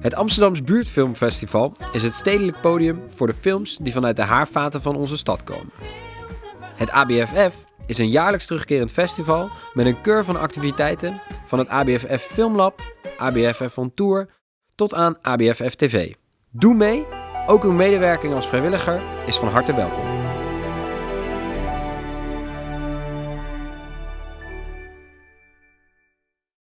Het Amsterdams Buurtfilmfestival is het stedelijk podium voor de films die vanuit de haarvaten van onze stad komen. Het ABFF is een jaarlijks terugkerend festival met een keur van activiteiten van het ABFF Filmlab, ABFF On Tour tot aan ABFF TV. Doe mee, ook uw medewerking als vrijwilliger is van harte welkom.